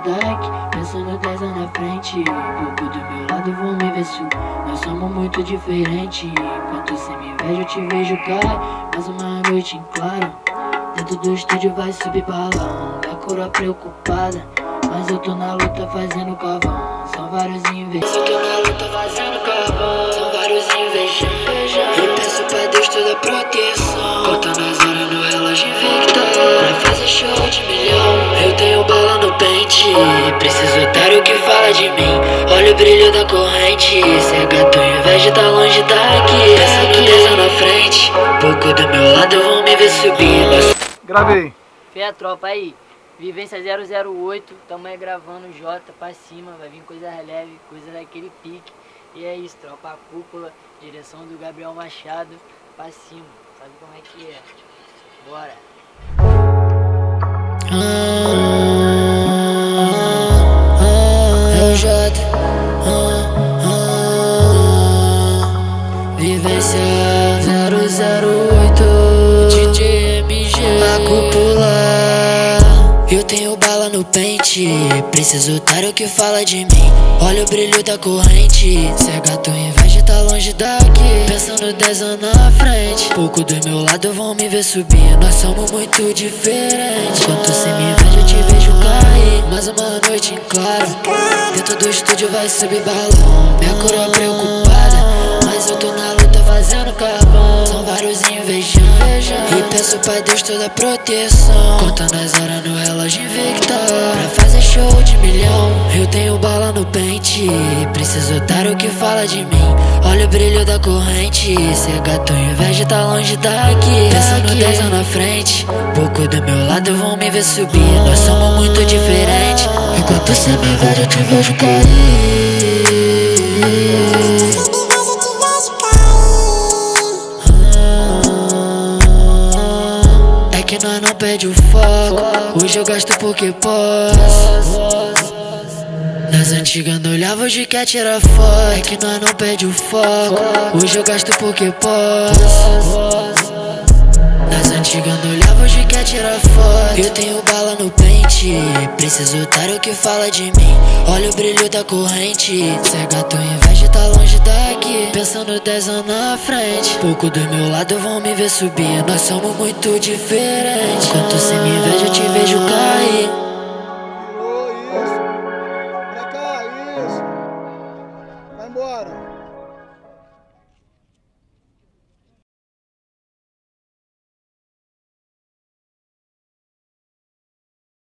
daqui Pensando dez anos na frente. Pouco do meu lado vão me ver subir Nós somos muito diferentes Enquanto cê me inveja eu te vejo cair Mais uma noite em claro Dentro do estúdio vai subir balão Da coroa preocupada. Mas eu tô na luta fazendo cavão São vários invejosos Eu tô na luta fazendo cavão São vários invejosos Eu peço pra Deus toda proteção no pente Preciso otário que fala de mim Olha o brilho da corrente Se é gato inveja tá longe daqui Pensando dez anos na frente Pouco do meu lado vão me ver subir Mas Gravei. Fé a tropa aí. Vivência 008, tamo aí gravando J pra cima, vai vir coisa leve, coisa daquele pique. E é isso, tropa a cúpula, direção do Gabriel Machado, pra cima. Sabe como é que é? Bora. É 008 DJ MG A cúpula. Eu tenho bala no pente. Preciso otário que fala de mim. Olha o brilho da corrente. Se é gato inveja tá longe daqui. Pensando 10 anos na frente. Pouco do meu lado vão me ver subir. Nós somos muito diferentes. Quanto cê me inveja eu te vejo cair. Mais uma noite em claro. Dentro do estúdio vai subir balão. Minha coroa preocupada fazendo carvão. São vários invejando. E peço pra Deus toda proteção. Contando as horas no relógio invicto Pra fazer show de milhão. Eu tenho bala no pente. Preciso otário que fala de mim. Olha o brilho da corrente. Se é gato inveja tá longe daqui. Pensando 10 anos na frente. Pouco do meu lado vão me ver subir. Nós somos muito diferentes. Enquanto cê me inveja eu te vejo cair perde o foco. Hoje eu gasto porque posso. Nas antigas não olhava, hoje quer tirar foto É que nós não perde o foco. Hoje eu gasto porque posso Chegando olhava hoje quer tirar foto. Eu tenho bala no pente. Preciso dar o que fala de mim. Olha o brilho da corrente. Se é gato inveja tá longe daqui. Pensando dez anos na frente. Pouco do meu lado vão me ver subir. Nós somos muito diferentes. Quanto se me inveja eu te vejo cair. Pra cá, isso. Vai embora.